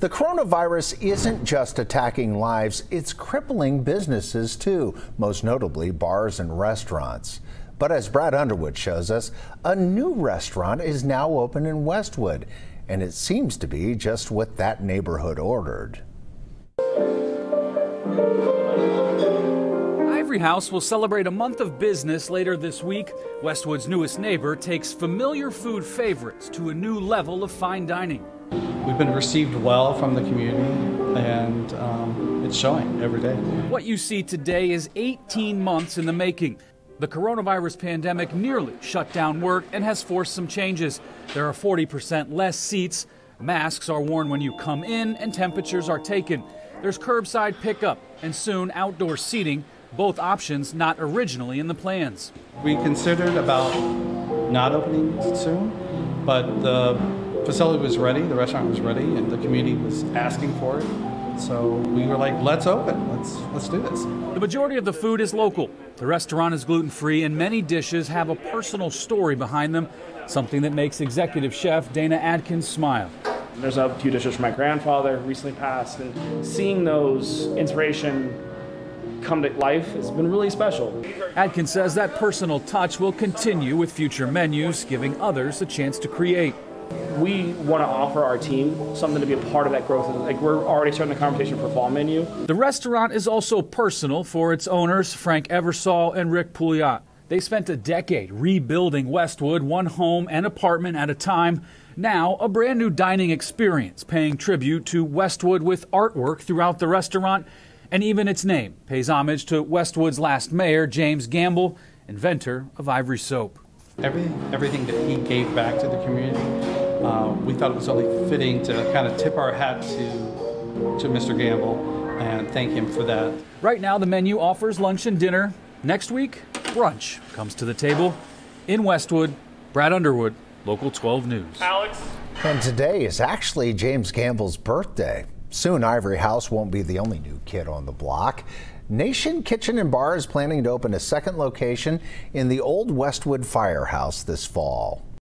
The coronavirus isn't just attacking lives, it's crippling businesses too, most notably bars and restaurants. But as Brad Underwood shows us, a new restaurant is now open in Westwood, and it seems to be just what that neighborhood ordered. Ivory House will celebrate a month of business later this week. Westwood's newest neighbor takes familiar food favorites to a new level of fine dining. We've been received well from the community, and um, it's showing every day. What you see today is 18 months in the making. The coronavirus pandemic nearly shut down work and has forced some changes. There are 40% less seats. Masks are worn when you come in, and temperatures are taken. There's curbside pickup and soon outdoor seating, both options not originally in the plans. We considered about not opening soon, but the facility was ready, the restaurant was ready, and the community was asking for it. So we were like, let's open, let's let's do this. The majority of the food is local. The restaurant is gluten free, and many dishes have a personal story behind them, something that makes executive chef Dana Adkins smile. There's a few dishes from my grandfather who recently passed, and seeing those inspiration come to life has been really special. Adkins says that personal touch will continue with future menus, giving others a chance to create we want to offer our team something to be a part of that growth. Like we're already starting the conversation for fall menu. The restaurant is also personal for its owners, Frank Eversole and Rick Pouliot. They spent a decade rebuilding Westwood, one home and apartment at a time. Now, a brand new dining experience, paying tribute to Westwood with artwork throughout the restaurant. And even its name pays homage to Westwood's last mayor, James Gamble, inventor of Ivory Soap. Everything, everything that he gave back to the community, uh, we thought it was only fitting to kind of tip our hat to, to Mr. Gamble and thank him for that. Right now, the menu offers lunch and dinner. Next week, brunch comes to the table in Westwood. Brad Underwood, Local 12 News. Alex. And today is actually James Gamble's birthday. Soon, Ivory House won't be the only new kid on the block. Nation Kitchen and Bar is planning to open a second location in the old Westwood Firehouse this fall.